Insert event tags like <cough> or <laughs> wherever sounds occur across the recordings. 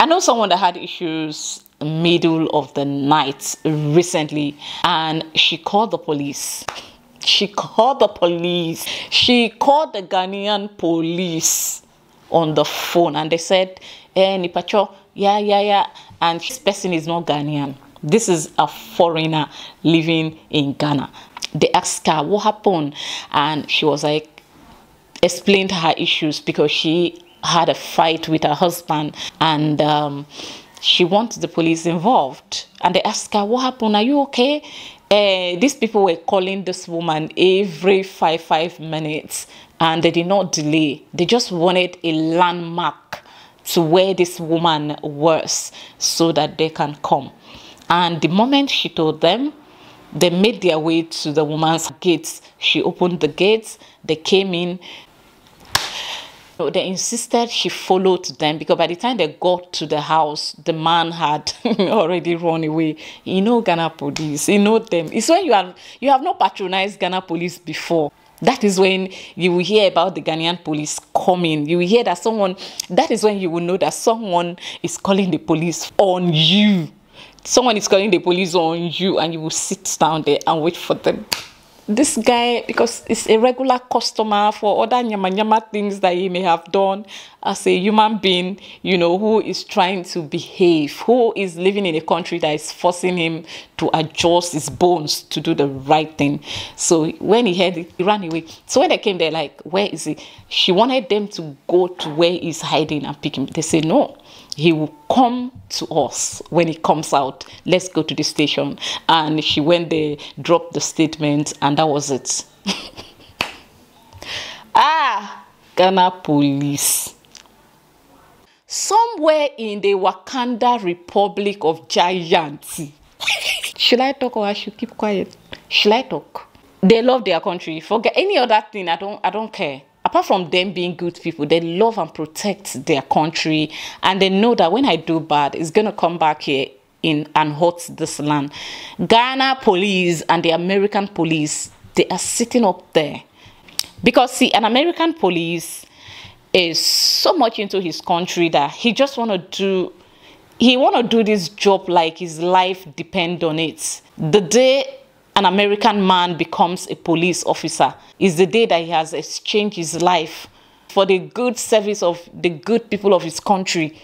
I know someone that had issues middle of the night recently and she called the police. She called the police. She called the ghanaian police on the phone and they said eh nipacho yeah yeah yeah. And this person is not ghanaian. This is a foreigner living in ghana. They asked her what happened and she was like explained her issues because she had a fight with her husband and um, she wants the police involved. And they asked her, What happened? Are you okay? Uh, these people were calling this woman every five, five minutes and they did not delay. They just wanted a landmark to where this woman was so that they can come. And the moment she told them, they made their way to the woman's gates. She opened the gates, they came in, they insisted she followed them because by the time they got to the house, the man had <laughs> already run away. You know Ghana police, you know them. It's when you have you have not patronized Ghana police before. That is when you will hear about the Ghanaian police coming. You will hear that someone, that is when you will know that someone is calling the police on you. Someone is calling the police on you, and you will sit down there and wait for them this guy because it's a regular customer for other nyama nyama things that he may have done as a human being you know who is trying to behave who is living in a country that is forcing him to adjust his bones to do the right thing so when he heard it he ran away so when they came there like where is he she wanted them to go to where he's hiding and pick him they say no he will come to us when he comes out. Let's go to the station. And she went there, dropped the statement, and that was it. <laughs> ah, Ghana police. Somewhere in the Wakanda Republic of Giants. should I talk or I should keep quiet? Should I talk? They love their country. Forget any other thing. I don't I don't care apart from them being good people, they love and protect their country, and they know that when I do bad, it's gonna come back here in and hurt this land. Ghana police and the American police, they are sitting up there because see, an American police is so much into his country that he just want to do he want to do this job like his life depend on it the day an American man becomes a police officer is the day that he has exchanged his life for the good service of the good people of his country.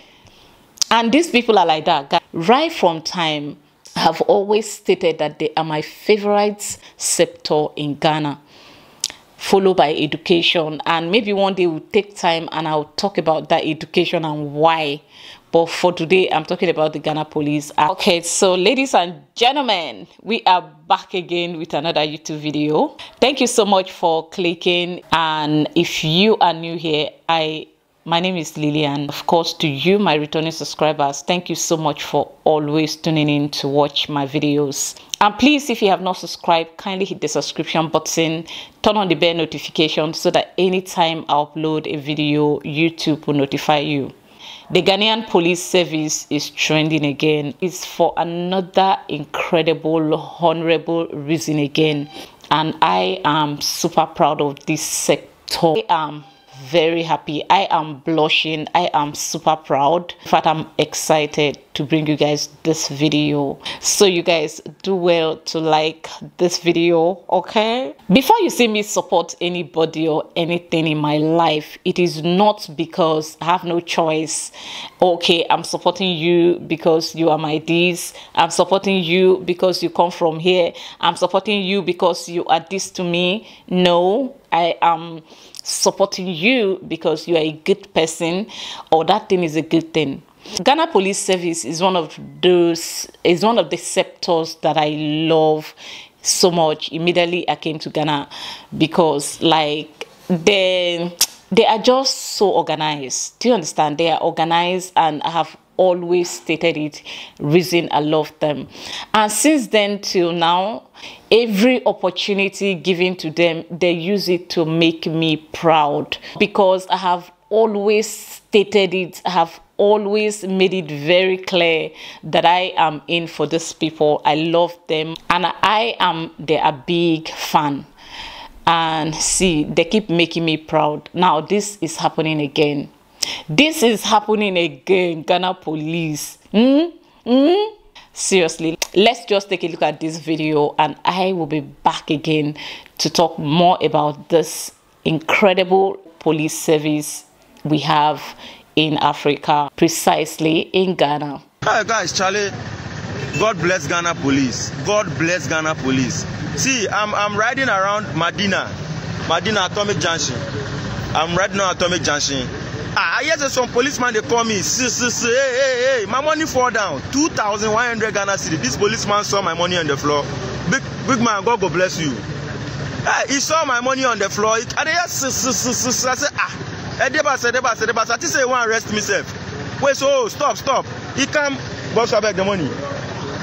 And these people are like that. Right from time, have always stated that they are my favorite sector in Ghana, followed by education. And maybe one day we'll take time and I'll talk about that education and why but for today i'm talking about the ghana police okay so ladies and gentlemen we are back again with another youtube video thank you so much for clicking and if you are new here i my name is Lillian. Of course, to you, my returning subscribers, thank you so much for always tuning in to watch my videos. And please, if you have not subscribed, kindly hit the subscription button, turn on the bell notification so that anytime I upload a video, YouTube will notify you. The Ghanaian police service is trending again. It's for another incredible, honorable reason again. And I am super proud of this sector. I am very happy. I am blushing. I am super proud. In fact, I'm excited to bring you guys this video. So you guys do well to like this video, okay? Before you see me support anybody or anything in my life, it is not because I have no choice. Okay, I'm supporting you because you are my this. I'm supporting you because you come from here. I'm supporting you because you are this to me. No, I am supporting you because you are a good person or that thing is a good thing. Ghana Police Service is one of those is one of the sectors that I love so much. Immediately I came to Ghana because like they they are just so organized. Do you understand? They are organized and I have always stated it reason i love them. And since then till now every opportunity given to them they use it to make me proud because i have always stated it. I have always made it very clear that i am in for these people. I love them and i am a big fan. And see they keep making me proud. Now this is happening again This is happening again, Ghana police. Mm? Mm? Seriously, let's just take a look at this video and I will be back again to talk more about this incredible police service we have in Africa, precisely in Ghana. Hi guys, Charlie. God bless Ghana police. God bless Ghana police. See, I'm I'm riding around Medina, Medina Atomic Junction. I'm riding on Atomic Junction. Ah, I hear say some policeman they call me. See, see, see, hey, hey, hey, my money fall down. Two thousand one hundred Ghana cedi. This policeman saw my money on the floor. Big big man, God go bless you. Ah, he saw my money on the floor. I dey hear see, see, see, see, see. I say ah, Edeba, Edeba, Edeba. I think say he wan arrest me sef. Wait, so oh, stop, stop. He come, boss abeg the money.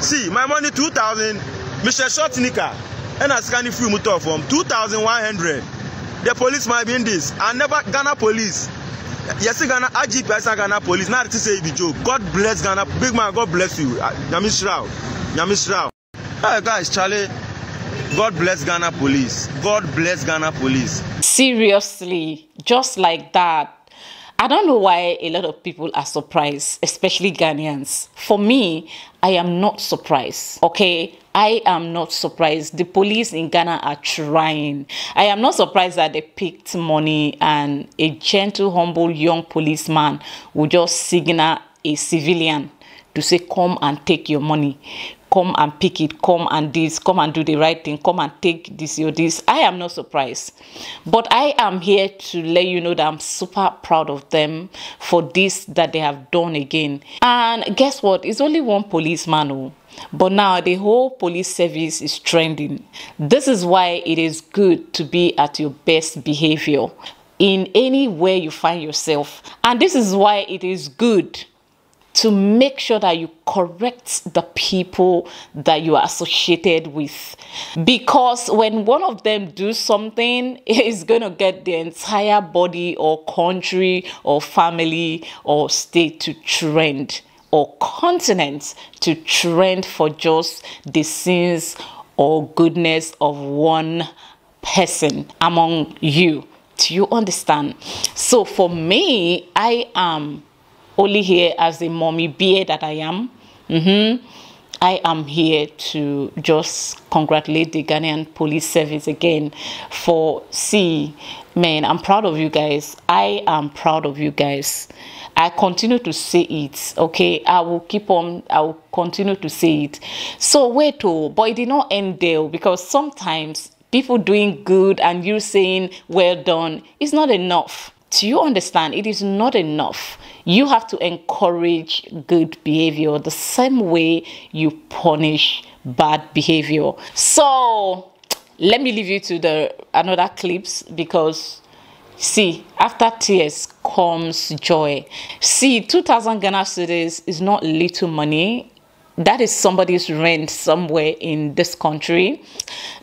See, my money two thousand. Mr. Short Nika. And I scan free motor from two thousand one hundred. The police might be in this. I never Ghana police. Yes, Ghana IGP I say Ghana police. Now to say it be joke. God bless Ghana. Big man, God bless you. Nyamishrao. Nyamishrao. Hi guys, Charlie. God bless Ghana police. God bless Ghana police. Seriously, just like that. I don't know why a lot of people are surprised, especially Ghanaians. For me, I am not surprised. Okay, I am not surprised. The police in Ghana are trying. I am not surprised that they picked money and a gentle, humble young policeman will just signal a civilian to say, Come and take your money come and pick it, come and this, come and do the right thing, come and take this or this. I am not surprised. But I am here to let you know that I'm super proud of them for this that they have done again. And guess what? It's only one policeman who but now the whole police service is trending. This is why it is good to be at your best behavior in any way you find yourself. And this is why it is good to make sure that you correct the people that you are associated with because when one of them do something <laughs> it's going to get the entire body or country or family or state to trend or continent to trend for just the sins or goodness of one person among you do you understand so for me i am only here as the mommy bear that I am. Mm-hmm. I am here to just congratulate the Ghanaian police service again for see, man, I'm proud of you guys. I am proud of you guys. I continue to say it, okay? I will keep on, I will continue to say it. So wait, oh, but it did not end there oh, because sometimes people doing good and you saying well done is not enough. Do you understand? It is not enough. You have to encourage good behavior the same way you punish bad behavior. So let me leave you to the another clips because see after tears comes joy see 2000 ghana cedis is not little money that is somebody's rent somewhere in this country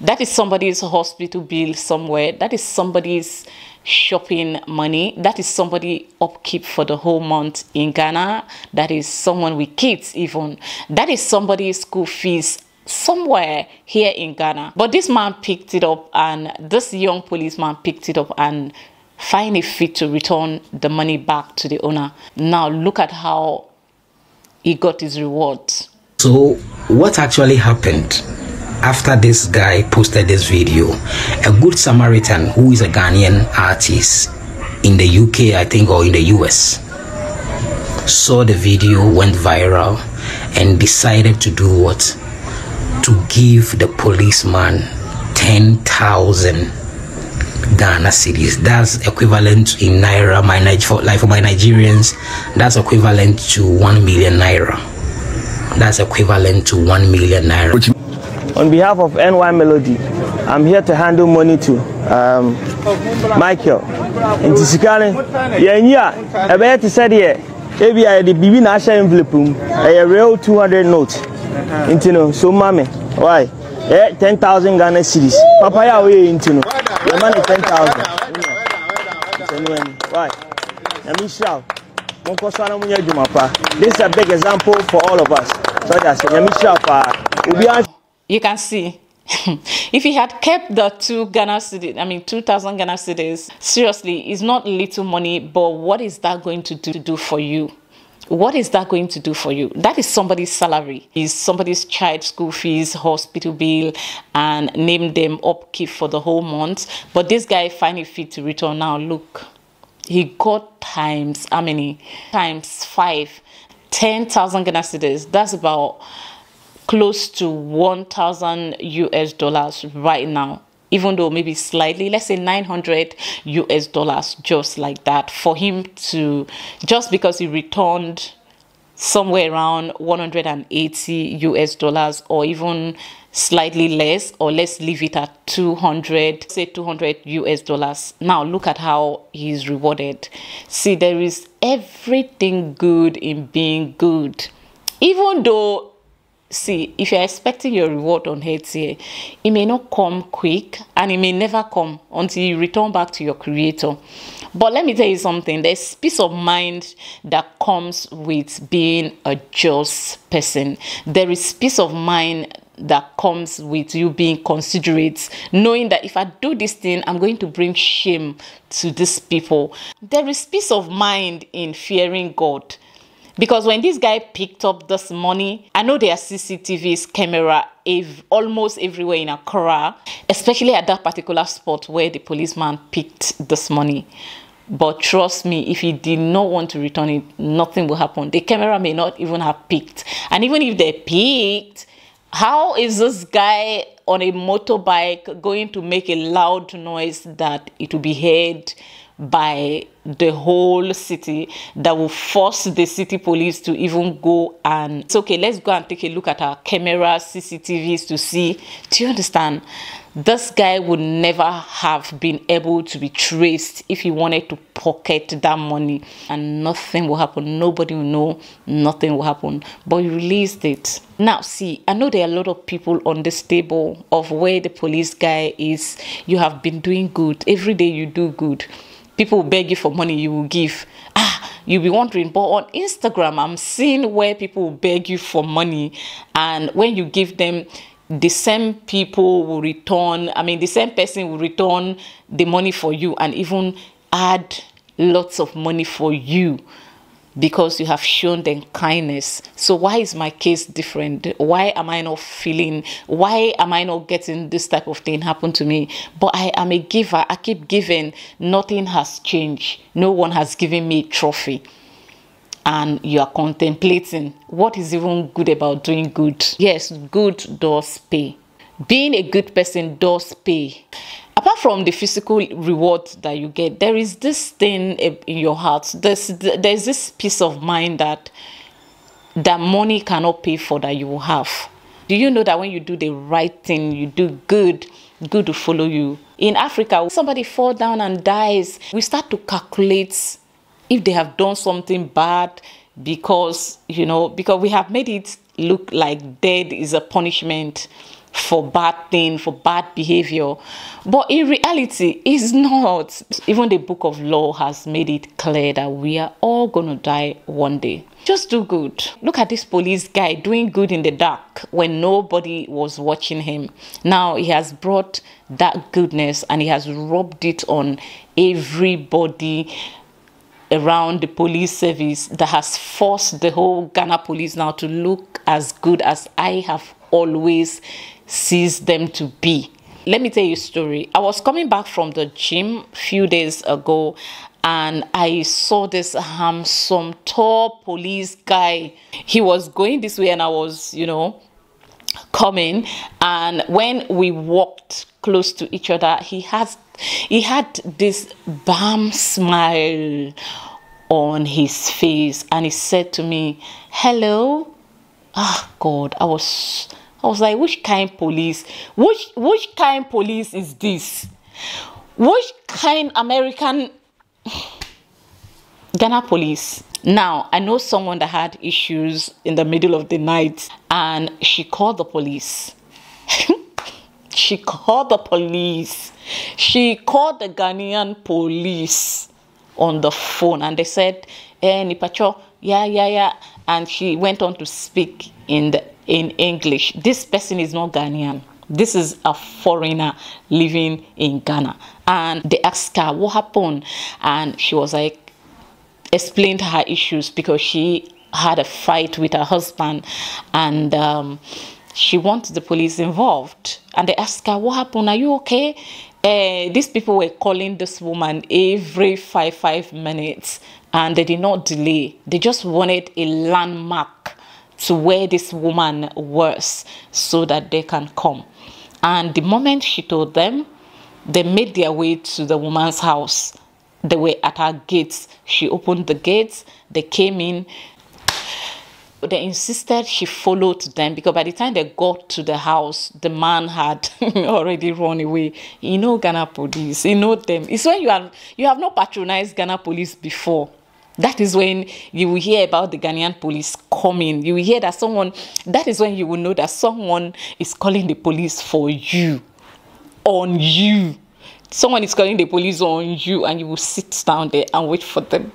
that is somebody's hospital bill somewhere that is somebody's shopping money. That is somebody upkeep for the whole month in Ghana. That is someone with kids even. That is somebody's school fees somewhere here in Ghana. But this man picked it up and this young policeman picked it up and find it fit to return the money back to the owner. Now look at how he got his reward. So what actually happened? after this guy posted this video, a good Samaritan who is a Ghanaian artist in the UK, I think, or in the US, saw the video, went viral, and decided to do what? To give the policeman 10,000 Ghana cedis. That's equivalent in Naira, my for, like for my Nigerians, that's equivalent to 1 million Naira. That's equivalent to 1 million Naira. On behalf of NY Melody, I'm here to handle money to um, Michael. Nti sika ne yɛnyi a ɛbɛyɛ te sɛ deɛ ebi a yɛde biribi na ahyɛ envelope mu ɛyɛ real 200 note nti no so ma me why ɛyɛ 10,000 Ghana cedis papa yɛ a yi nti no yɛma ne 10,000 why? Nyame hyira wo monkɔ so ana monyɛ adwuma pa. This is a big example for all of us. So you can see <laughs> if he had kept the two Ghana cedis, I mean 2,000 Ghana cedis, seriously, it's not little money, but what is that going to do for you? What is that going to do for you? That is somebody's salary, is somebody's child school fees, hospital bill, and name them upkeep for the whole month. But this guy it fit to return now. Look, he got times how many? Times five, ten thousand 10,000 Ghana cedis. That's about close to 1,000 US dollars right now. Even though maybe slightly, let's say 900 US dollars, just like that, for him to, just because he returned somewhere around 180 US dollars or even slightly less or let's leave it at 200 say 200 US dollars. Now look at how he's rewarded. See there is everything good in being good. Even though see if you're expecting your reward on heads here it may not come quick and it may never come until you return back to your creator but let me tell you something there's peace of mind that comes with being a just person there is peace of mind that comes with you being considerate, knowing that if I do this thing, I'm going to bring shame to these people. There is peace of mind in fearing God. Because when this guy picked up this money, I know there are CCTVs, camera ev- almost everywhere in Accra, especially at that particular spot where the policeman picked this money. But trust me, if he did not want to return it, nothing will happen. The camera may not even have picked. And even if they picked, how is this guy on a motorbike going to make a loud noise that it will be heard by the whole city that will force the city police to even go and it's okay let's go and take a look at our cameras cctvs to see. Do you understand? This guy would never have been able to be traced if he wanted to pocket that money. And nothing will happen. Nobody will know nothing will happen. But he released it. Now see i know there are a lot of people on this table of where the police guy is. You have been doing good. Every day you do good people beg you for money you will give. Ah you'll be wondering but on instagram i'm seeing where people beg you for money. And when you give them the same people will return i mean the same person will return the money for you and even add lots of money for you because you have shown them kindness. So why is my case different? Why am I not feeling, why am I not getting this type of thing happen to me? But I am a giver. I keep giving. Nothing has changed. No one has given me a trophy. And you are contemplating what is even good about doing good. Yes, good does pay. Being a good person does pay apart from the physical reward that you get there is this thing in your heart. There's there's this peace of mind that that money cannot pay for that you will have. Do you know that when you do the right thing you do good good to follow you? In africa somebody fall down and dies we start to calculate if they have done something bad because you know because we have made it look like dead is a punishment for bad thing, for bad behavior. But in reality, it's not. Even the book of law has made it clear that we are all to die one day. Just do good. Look at this police guy doing good in the dark when nobody was watching him. Now he has brought that goodness and he has rubbed it on everybody around the police service that has forced the whole Ghana police now to look as good as I have always sees them to be. Let me tell you a story. I was coming back from the gym a few days ago and I saw this handsome, tall police guy. He was going this way and I was, you know, coming and when we walked close to each other he has he had this balm smile on his face and he said to me hello ah god i was I was like, which kind police? Which which kind police is this? Which kind American Ghana police? Now, I know someone that had issues in the middle of the night and she called the police. <laughs> she called the police. She called the Ghanaian police on the phone and they said, eh, Nipacho, yeah, yeah, yeah. And she went on to speak in the in English. This person is not Ghanaian. This is a foreigner living in Ghana. And they asked her what happened. And she was like, explained her issues because she had a fight with her husband and um, she wants the police involved. And they asked her, What happened? Are you okay? Uh, these people were calling this woman every five, five minutes and they did not delay. They just wanted a landmark to where this woman was so that they can come. And the moment she told them, they made their way to the woman's house. They were at her gates. She opened the gates. They came in. They insisted she followed them because by the time they got to the house, the man had <laughs> already run away. You know Ghana police. You know them. It's when you have you have not patronized Ghana police before. That is when you will hear about the Ghanaian police coming. You will hear that someone, that is when you will know that someone is calling the police for you, on you. Someone is calling the police on you, and you will sit down there and wait for them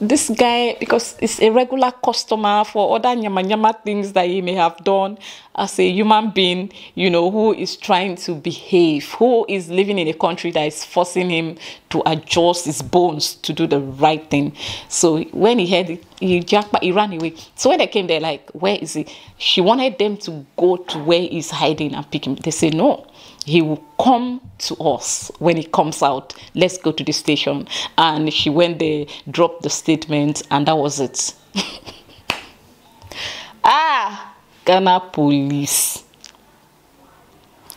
this guy because it's a regular customer for other nyama nyama things that he may have done as a human being you know who is trying to behave who is living in a country that is forcing him to adjust his bones to do the right thing. So when he heard it he jacked he ran away. So when they came there like where is he? She wanted them to go to where he's hiding and pick him. They say no he will come to us when he comes out. Let's go to the station. And she went there, dropped the statement, and that was it. <laughs> ah, Ghana police.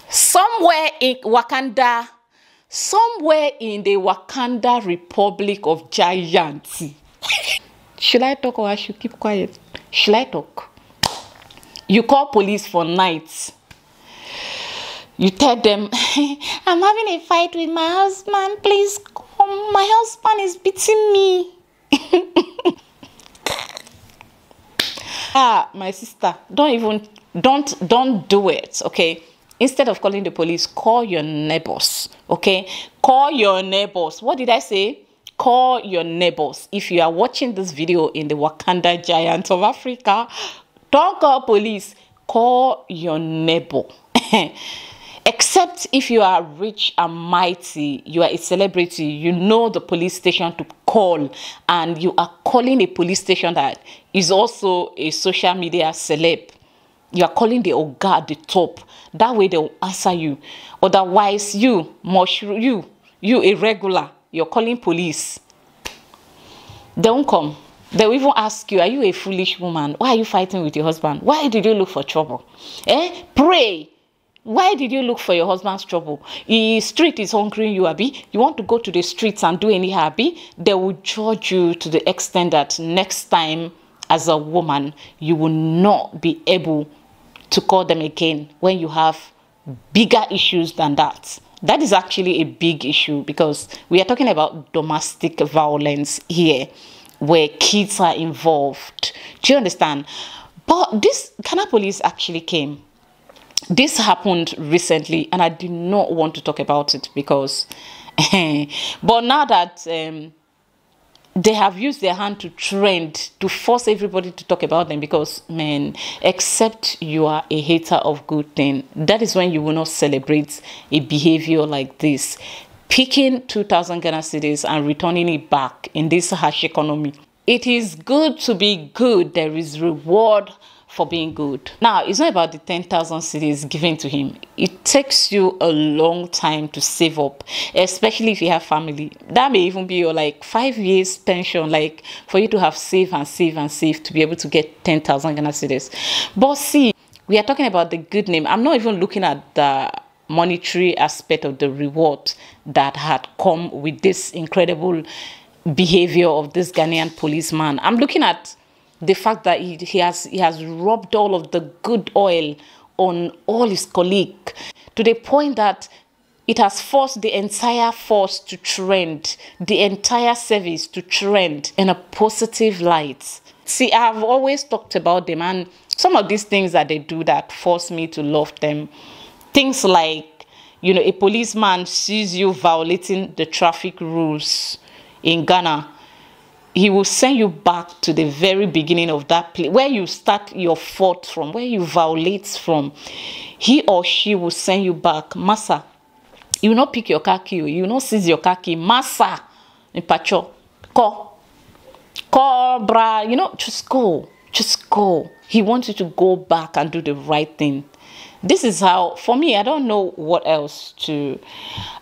Somewhere in Wakanda, somewhere in the Wakanda Republic of Giants. should I talk or I should keep quiet? Should I talk? You call police for nights you tell them, <laughs> I'm having a fight with my husband. Please come. My husband is beating me. <laughs> ah, my sister, don't even, don't, don't do it, okay? Instead of calling the police, call your neighbors, okay? Call your neighbors. What did I say? Call your neighbors. If you are watching this video in the Wakanda giant of Africa, don't call police. Call your neighbor. <laughs> Except if you are rich and mighty, you are a celebrity, you know the police station to call, and you are calling a police station that is also a social media celeb. You are calling the Oga at the top. That way they will answer you. Otherwise, you, mush, you, you irregular, you're calling police. They won't come. They will even ask you, are you a foolish woman? Why are you fighting with your husband? Why did you look for trouble? Eh? Pray why did you look for your husband's trouble? The street is hungry you, Abi. You want to go to the streets and do any Abi? They will judge you to the extent that next time, as a woman, you will not be able to call them again when you have bigger issues than that. That is actually a big issue because we are talking about domestic violence here where kids are involved. Do you understand? But this Ghana police actually came this happened recently and i did not want to talk about it because <laughs> but now that um, they have used their hand to trend to force everybody to talk about them because man except you are a hater of good thing that is when you will not celebrate a behavior like this. Picking 2000 ghana cedis and returning it back in this harsh economy. It is good to be good. There is reward for being good. Now, it's not about the 10,000 cedis given to him. It takes you a long time to save up, especially if you have family. That may even be your like five years pension, like for you to have save and save and save to be able to get 10,000 Ghana cedis. But see, we are talking about the good name. I'm not even looking at the monetary aspect of the reward that had come with this incredible behavior of this Ghanaian policeman. I'm looking at the fact that he, he has he has rubbed all of the good oil on all his colleagues to the point that it has forced the entire force to trend, the entire service to trend in a positive light. See, I've always talked about them, and some of these things that they do that force me to love them. Things like, you know, a policeman sees you violating the traffic rules in Ghana he will send you back to the very beginning of that place where you start your fault from where you violate from. He or she will send you back. Massa you will not pick your car key you will not seize your car key. Massa pacho call. Call bra. You know just go. Just go. He wants you to go back and do the right thing. This is how for me i don't know what else to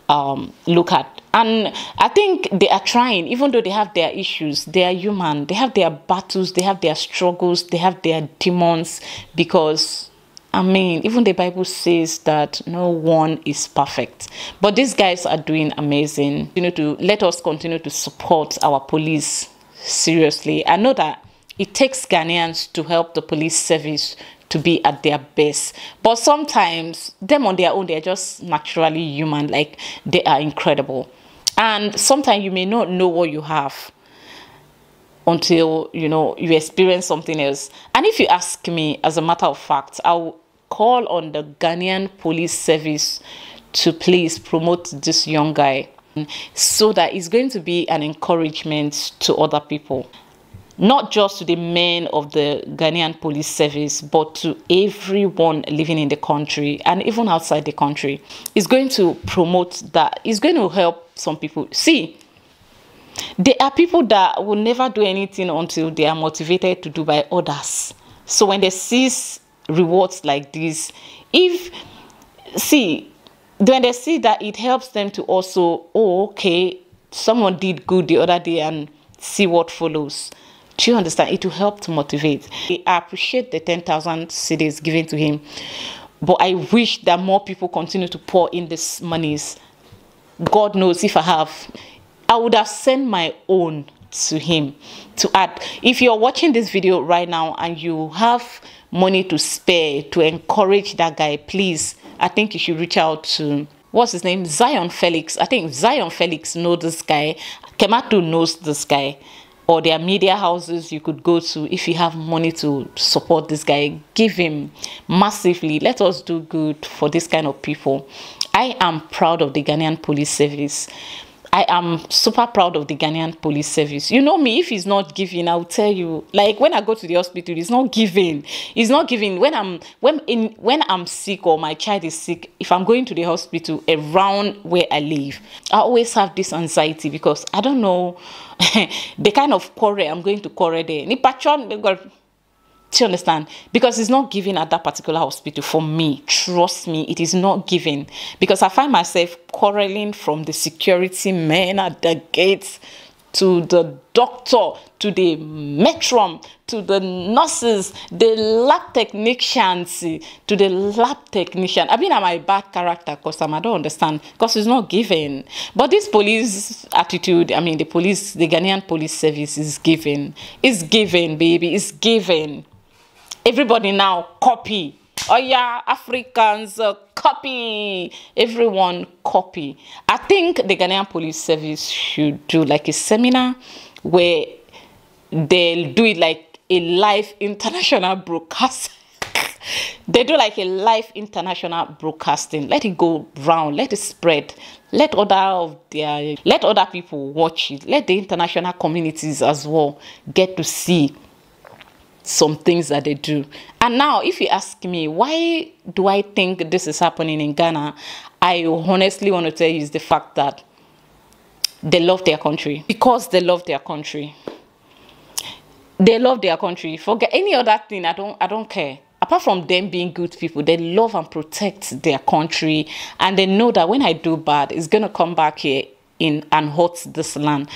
um, look at and i think they are trying even though they have their issues they are human they have their battles they have their struggles they have their demons because I mean, even the Bible says that no one is perfect. But these guys are doing amazing. You know, to let us continue to support our police seriously. I know that it takes Ghanaians to help the police service to be at their best. But sometimes them on their own, they're just naturally human, like they are incredible. And sometimes you may not know what you have until you know you experience something else. And if you ask me, as a matter of fact, I'll call on the Ghanaian police service to please promote this young guy so that it's going to be an encouragement to other people not just to the men of the Ghanaian police service, but to everyone living in the country and even outside the country. It's going to promote that. It's going to help some people. See, there are people that will never do anything until they are motivated to do by others. So when they see rewards like this, if, see, when they see that it helps them to also, oh, okay, someone did good the other day and see what follows do you understand? It will help to motivate. I appreciate the 10,000 cedis given to him, but I wish that more people continue to pour in these monies. God knows if I have, I would have sent my own to him to add. If you're watching this video right now and you have money to spare to encourage that guy, please, I think you should reach out to what's his name? Zion Felix. I think Zion Felix knows this guy. Kematu knows this guy or their media houses you could go to if you have money to support this guy give him massively. Let us do good for this kind of people. I am proud of the ghanaian police service I am super proud of the Ghanaian police service. You know me, if he's not giving, I'll tell you. Like when I go to the hospital, he's not giving. He's not giving. When I'm when in when I'm sick or my child is sick, if I'm going to the hospital around where I live, I always have this anxiety because I don't know <laughs> the kind of quarrel I'm going to quarrel there. Do you understand? Because it's not given at that particular hospital for me. Trust me, it is not given. Because I find myself quarreling from the security men at the gates to the doctor, to the matron, to the nurses, the lab technicians, to the lab technician. I mean, am I bad character because I don't understand because it's not given. But this police attitude, I mean, the police, the Ghanaian police service is given. It's given, baby. It's given everybody now copy. Oh yeah africans uh, copy. Everyone copy. I think the ghanaian police service should do like a seminar where they'll do it like a live international <laughs> broadcast. They do like a live international broadcasting. Let it go round. Let it spread. Let other of their let other people watch it. Let the international communities as well get to see some things that they do. And now, if you ask me, why do I think this is happening in Ghana? I honestly want to tell you is the fact that they love their country. Because they love their country. They love their country. Forget any other thing. I don't I don't care. Apart from them being good people, they love and protect their country. And they know that when I do bad, it's gonna come back here in and hurt this land.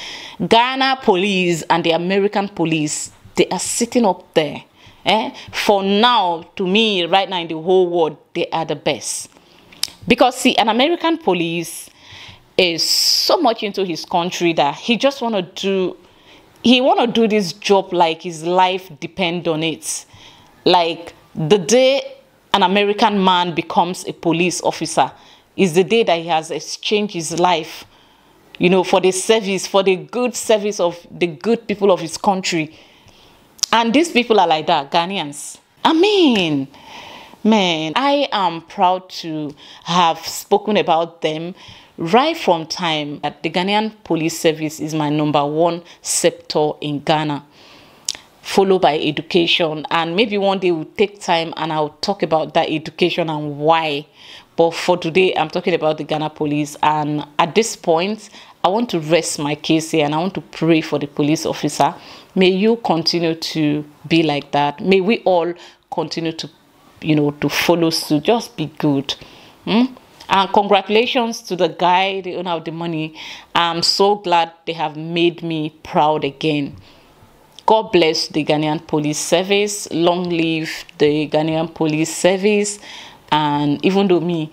Ghana police and the American police they are sitting up there. Eh? For now, to me, right now in the whole world, they are the best. Because see, an American police is so much into his country that he just want to do he want to do this job like his life depend on it like the day an american man becomes a police officer is the day that he has exchanged his life you know for the service for the good service of the good people of his country and these people are like that, Ghanaians. I mean, man, I am proud to have spoken about them right from time that the Ghanaian police service is my number one sector in Ghana followed by education. And maybe one day we'll take time and I'll talk about that education and why. But for today I'm talking about the Ghana police. And at this point I want to rest my case here and I want to pray for the police officer may you continue to be like that. May we all continue to you know to follow suit. Just be good. Hmm? and congratulations to the guy the owner of the money. I'm so glad they have made me proud again. God bless the ghanaian police service. Long live the ghanaian police service. And even though me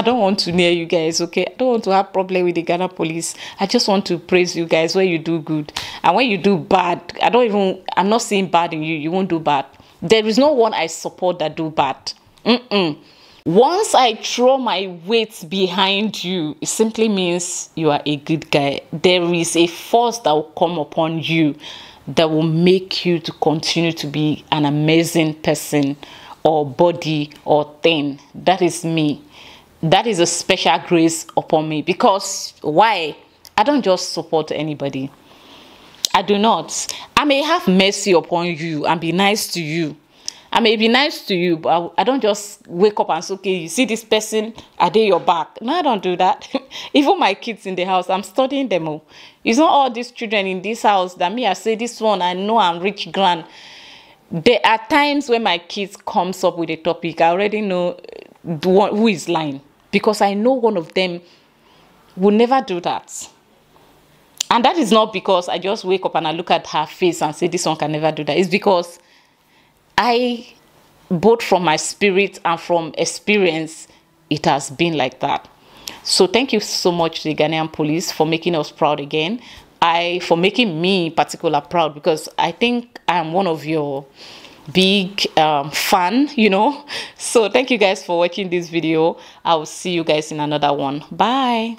I don't want to near you guys, okay? I don't want to have problem with the Ghana police. I just want to praise you guys when you do good. And when you do bad, I don't even, I'm not saying bad in you, you won't do bad. There is no one I support that do bad. Mm-mm. Once I throw my weight behind you, it simply means you are a good guy. There is a force that will come upon you that will make you to continue to be an amazing person or body or thing. That is me that is a special grace upon me because why? I don't just support anybody. I do not. I may have mercy upon you and be nice to you. I may be nice to you but i don't just wake up and say okay you see this person are they your back. No i don't do that. <laughs> Even my kids in the house i'm studying them all it's not all these children in this house that me i say this one i know i'm rich grand. There are times when my kids comes up with a topic i already know who is lying because I know one of them will never do that. And that is not because I just wake up and I look at her face and say, This one can never do that. It's because I, both from my spirit and from experience, it has been like that. So thank you so much to the Ghanaian police for making us proud again. I for making me particular proud because I think I am one of your big um, fan you know? So thank you guys for watching this video. I will see you guys in another one. Bye